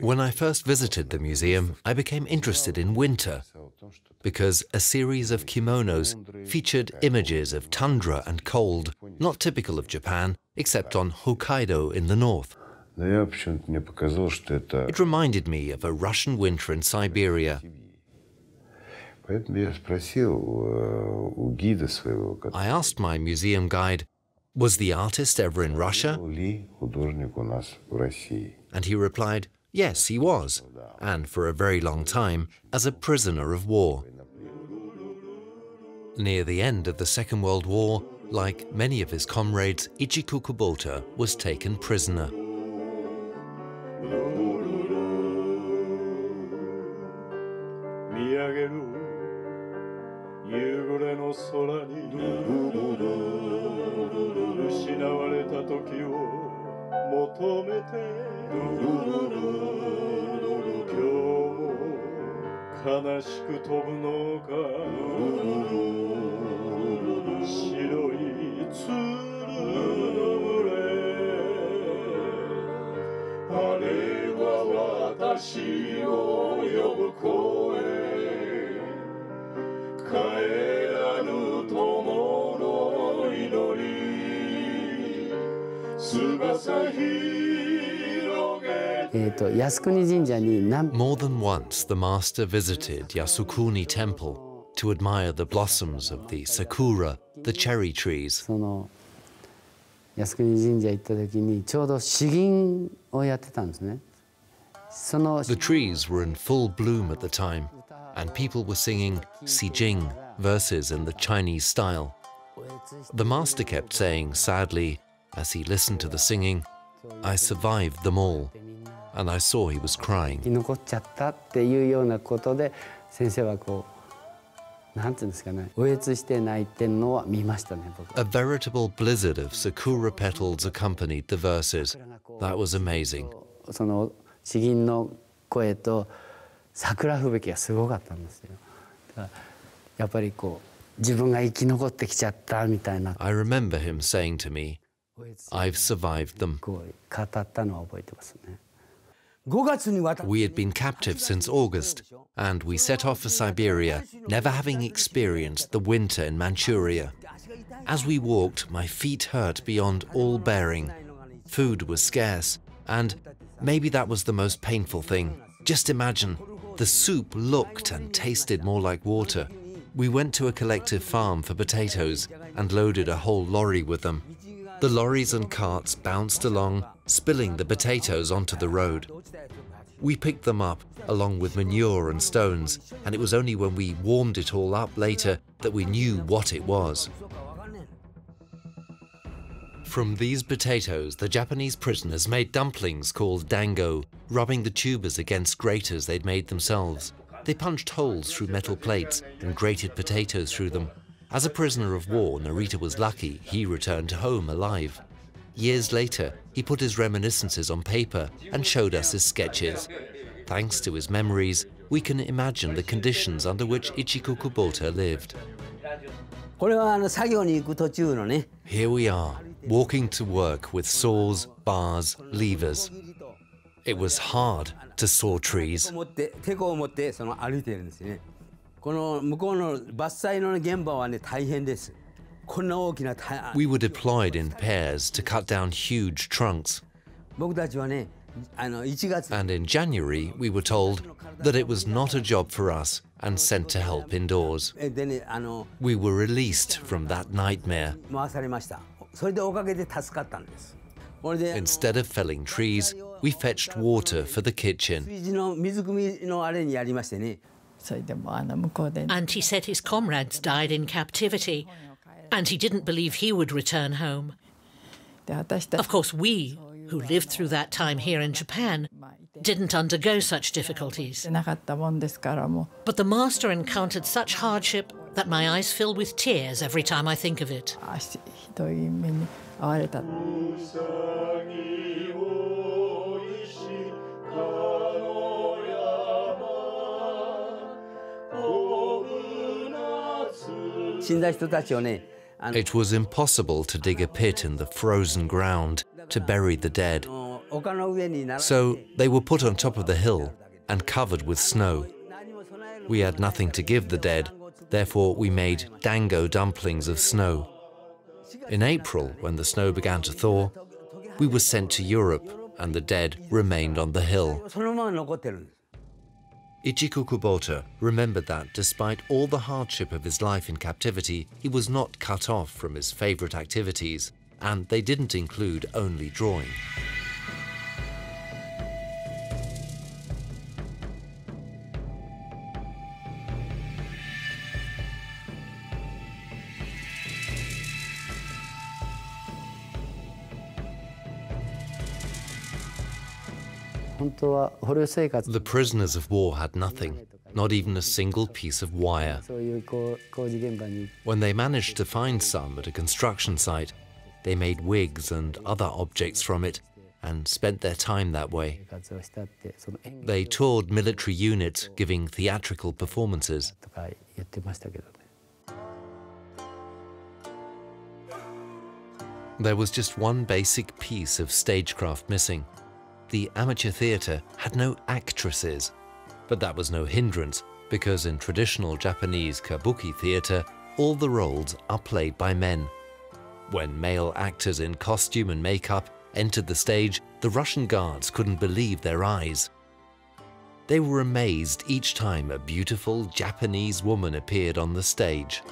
When I first visited the museum, I became interested in winter because a series of kimonos featured images of tundra and cold, not typical of Japan, except on Hokkaido in the north. It reminded me of a Russian winter in Siberia. I asked my museum guide, was the artist ever in Russia? And he replied, yes, he was, and for a very long time as a prisoner of war. Near the end of the Second World War, like many of his comrades, Itchiku Kubota was taken prisoner. 求めて今日も悲しく飛ぶのか白い鶴の群れあれは私を呼ぶ声 More than once, the master visited Yasukuni Temple to admire the blossoms of the sakura, the cherry trees. The trees were in full bloom at the time, and people were singing shigin verses in the Chinese style. The master kept saying sadly, as he listened to the singing, I survived them all, and I saw he was crying. A veritable blizzard of sakura petals accompanied the verses. That was amazing. その詩吟の声と桜吹雪がすごかったんですよ。やっぱりこう自分が生き残ってきちゃったみたいな。I remember him saying to me, I've survived them. We had been captive since August, and we set off for Siberia, never having experienced the winter in Manchuria. As we walked, my feet hurt beyond all bearing. Food was scarce, and maybe that was the most painful thing. Just imagine, the soup looked and tasted more like water. We went to a collective farm for potatoes and loaded a whole lorry with them. The lorries and carts bounced along, spilling the potatoes onto the road. We picked them up, along with manure and stones, and it was only when we warmed it all up later that we knew what it was. From these potatoes, the Japanese prisoners made dumplings called dango, rubbing the tubers against graters they'd made themselves. They punched holes through metal plates and grated potatoes through them. As a prisoner of war, Narita was lucky he returned home alive. Years later, he put his reminiscences on paper and showed us his sketches. Thanks to his memories, we can imagine the conditions under which Itchiku Kubota lived. Here we are, walking to work with saws, bars, levers. It was hard to saw trees. We were deployed in pairs to cut down huge trunks. And in January, we were told that it was not a job for us and sent to help indoors. Eh, eh, we were released from that nightmare. Instead of felling trees, we fetched water for the kitchen. And he said his comrades died in captivity, and he didn't believe he would return home. Of course, we, who lived through that time here in Japan, didn't undergo such difficulties. But the master encountered such hardship that my eyes fill with tears every time I think of it. It was impossible to dig a pit in the frozen ground to bury the dead. So they were put on top of the hill and covered with snow. We had nothing to give the dead, therefore we made dango dumplings of snow. In April, when the snow began to thaw, we were sent to Europe and the dead remained on the hill. Itchiku Kubota remembered that despite all the hardship of his life in captivity, he was not cut off from his favorite activities, and they didn't include only drawing. The prisoners of war had nothing, not even a single piece of wire. When they managed to find some at a construction site, they made wigs and other objects from it and spent their time that way. They toured military units giving theatrical performances. There was just one basic piece of stagecraft missing the amateur theatre had no actresses. But that was no hindrance, because in traditional Japanese kabuki theatre, all the roles are played by men. When male actors in costume and makeup entered the stage, the Russian guards couldn't believe their eyes. They were amazed each time a beautiful Japanese woman appeared on the stage.